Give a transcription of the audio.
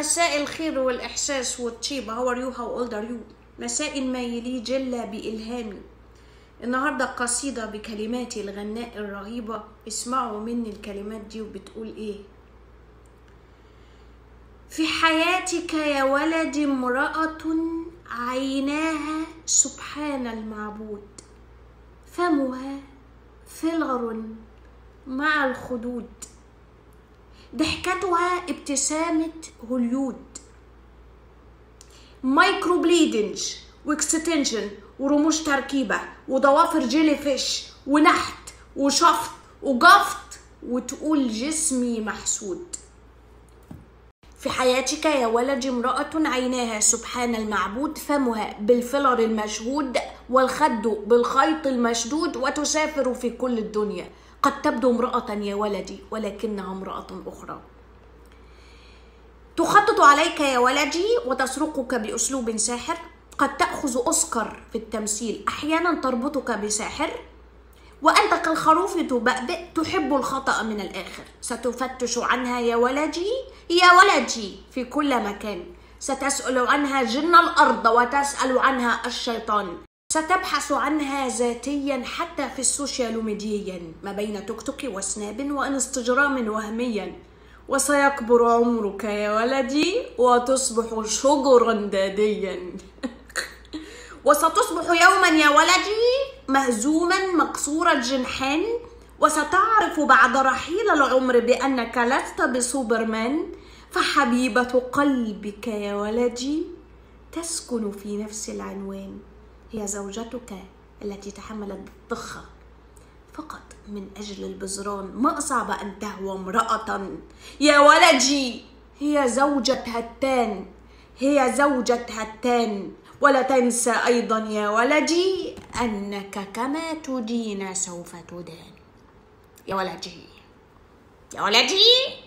مساء الخير والإحساس والطيبة. How are you? How old are you? مساء المايلي جل بإلهامي. النهاردة قصيدة بكلماتي الغناء الرهيبة. اسمعوا مني الكلمات دي وبتقول إيه. في حياتك يا ولدي امرأة عيناها سبحان المعبود. فمها فلغر مع الخدود. ضحكتها ابتسامة هوليود. microblading و extension ورموش تركيبة وضوافر jellyfish ونحت وشفط وجفط وتقول جسمي محسود. في حياتك يا ولدي امرأة عيناها سبحان المعبود فمها بال filler المشهود والخد بالخيط المشدود وتسافر في كل الدنيا. قد تبدو امرأة يا ولدي ولكنها امرأة أخرى. تخطط عليك يا ولدي وتسرقك بأسلوب ساحر. قد تأخذ أوسكار في التمثيل أحيانا تربطك بساحر. وأنت كالخروف تبأبئ تحب الخطأ من الآخر. ستفتش عنها يا ولدي يا ولدي في كل مكان. ستسأل عنها جن الأرض وتسأل عنها الشيطان. ستبحث عنها ذاتيا حتى في ال social media ما بين TikTok و Snap و Instagram وهميا. وسيكبر عمرك يا ولدي وتصبح sugar daddy يا. وستصبح يوما يا ولدي مهزوما مكسور الجنحان وستعرف بعد رحيل العمر بأنك لست بسوبرمان فحبيبة قلبك يا ولدي تسكن في نفس العنوان هي زوجتك التي تحملت الضخة فقط من أجل البزران ما أصعب أن تهوى امرأة. يا ولدي هي زوجة هتان هي زوجة هتان ولا تنسى أيضا يا ولدي أنك كما تدين سوف تدان. يا ولدي يا ولدي!